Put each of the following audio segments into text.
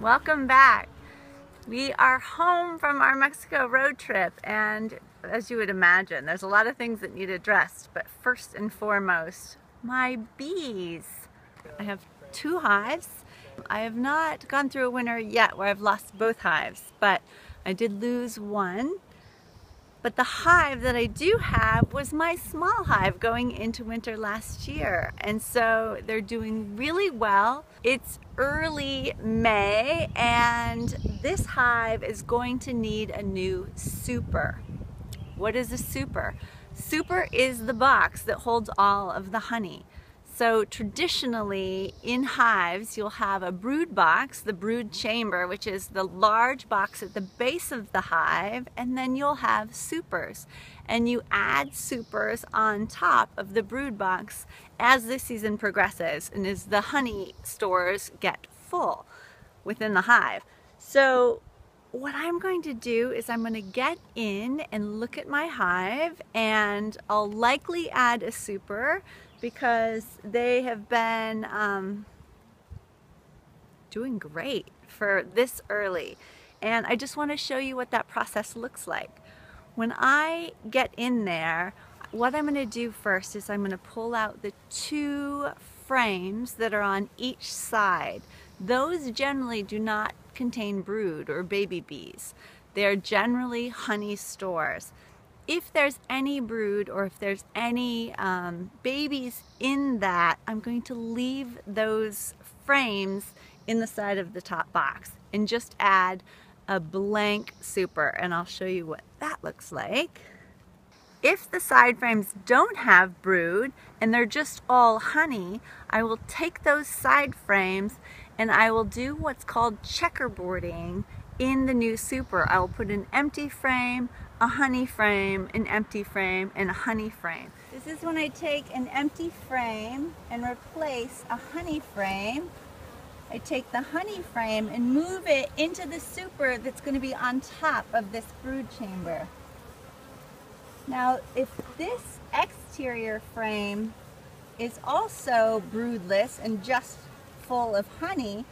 Welcome back. We are home from our Mexico road trip and as you would imagine, there's a lot of things that need addressed, but first and foremost, my bees. I have two hives. I have not gone through a winter yet where I've lost both hives, but I did lose one but the hive that I do have was my small hive going into winter last year. And so they're doing really well. It's early May and this hive is going to need a new super. What is a super? Super is the box that holds all of the honey. So traditionally in hives, you'll have a brood box, the brood chamber, which is the large box at the base of the hive, and then you'll have supers. And you add supers on top of the brood box as the season progresses and as the honey stores get full within the hive. So what I'm going to do is I'm going to get in and look at my hive and I'll likely add a super because they have been um, doing great for this early. And I just want to show you what that process looks like. When I get in there, what I'm going to do first is I'm going to pull out the two frames that are on each side. Those generally do not contain brood or baby bees. They're generally honey stores if there's any brood or if there's any um, babies in that, I'm going to leave those frames in the side of the top box and just add a blank super and I'll show you what that looks like. If the side frames don't have brood and they're just all honey, I will take those side frames and I will do what's called checkerboarding in the new super. I will put an empty frame, a honey frame, an empty frame, and a honey frame. This is when I take an empty frame and replace a honey frame. I take the honey frame and move it into the super that's going to be on top of this brood chamber. Now, if this exterior frame is also broodless and just full of honey,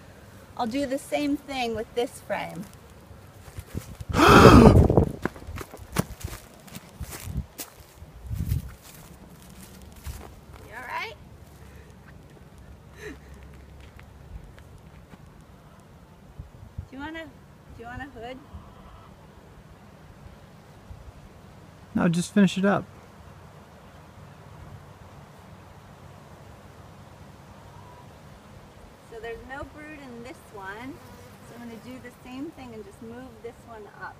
I'll do the same thing with this frame. Do you want a, do you want a hood? No, just finish it up. So there's no brood in this one. So I'm going to do the same thing and just move this one up.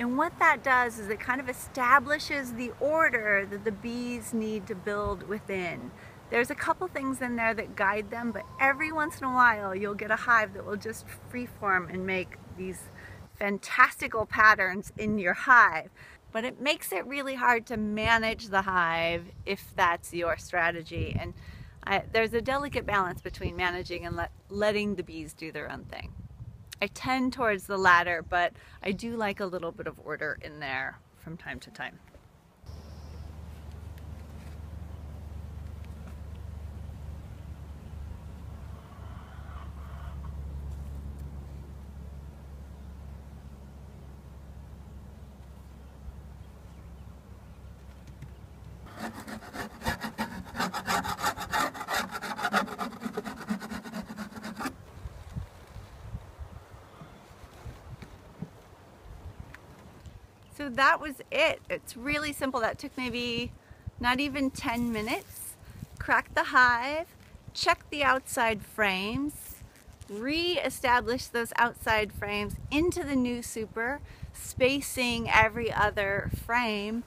And what that does is it kind of establishes the order that the bees need to build within. There's a couple things in there that guide them, but every once in a while you'll get a hive that will just freeform and make these fantastical patterns in your hive. But it makes it really hard to manage the hive if that's your strategy. And I, there's a delicate balance between managing and let, letting the bees do their own thing. I tend towards the latter, but I do like a little bit of order in there from time to time. So that was it. It's really simple. That took maybe not even 10 minutes. Crack the hive, check the outside frames, re-establish those outside frames into the new super, spacing every other frame.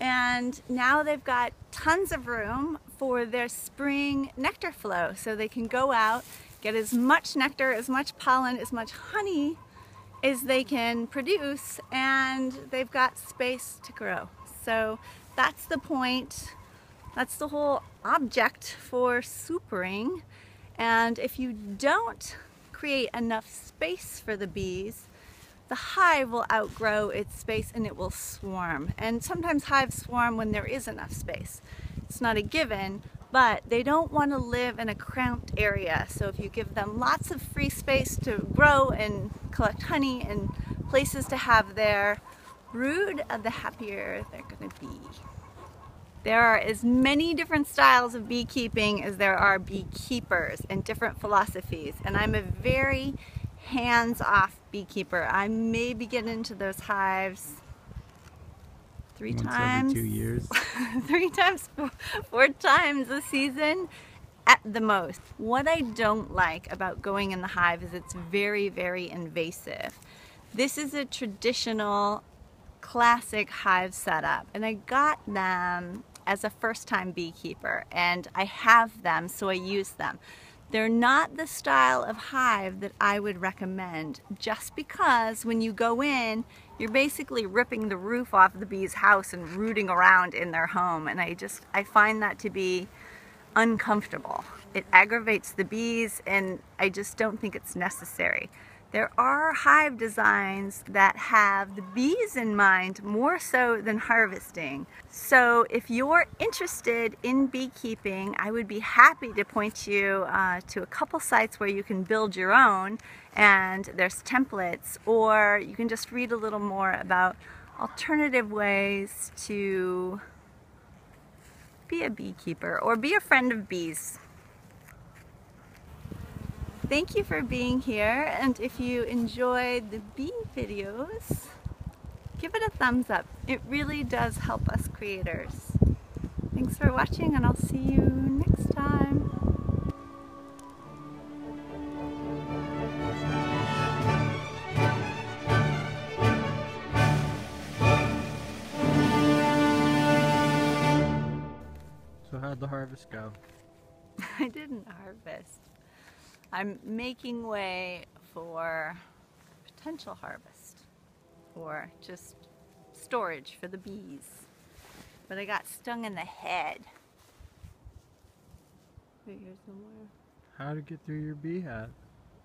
And now they've got tons of room for their spring nectar flow. So they can go out, get as much nectar, as much pollen, as much honey is they can produce and they've got space to grow. So that's the point, that's the whole object for supering. And if you don't create enough space for the bees, the hive will outgrow its space and it will swarm. And sometimes hives swarm when there is enough space. It's not a given, but they don't want to live in a cramped area. So if you give them lots of free space to grow and collect honey and places to have their brood, uh, the happier they're going to be. There are as many different styles of beekeeping as there are beekeepers and different philosophies. And I'm a very hands-off beekeeper. I maybe get into those hives three Once times. two years. three times, four, four times a season at the most. What I don't like about going in the hive is it's very, very invasive. This is a traditional classic hive setup and I got them as a first time beekeeper and I have them so I use them. They're not the style of hive that I would recommend just because when you go in you're basically ripping the roof off the bee's house and rooting around in their home and I just I find that to be uncomfortable. It aggravates the bees and I just don't think it's necessary. There are hive designs that have the bees in mind more so than harvesting. So if you're interested in beekeeping, I would be happy to point you uh, to a couple sites where you can build your own and there's templates or you can just read a little more about alternative ways to be a beekeeper or be a friend of bees. Thank you for being here and if you enjoyed the bee videos, give it a thumbs up. It really does help us creators. Thanks for watching and I'll see you next time. So how'd the harvest go? I didn't harvest. I'm making way for potential harvest or just storage for the bees. But I got stung in the head. Wait, here's some more. How to get through your bee hat?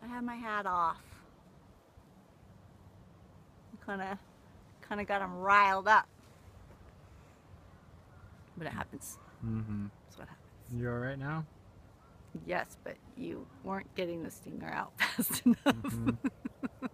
I had my hat off. Kind of, kind of got them riled up. But it happens. Mm-hmm. That's what happens. You alright now? Yes, but you weren't getting the stinger out fast enough. Mhm.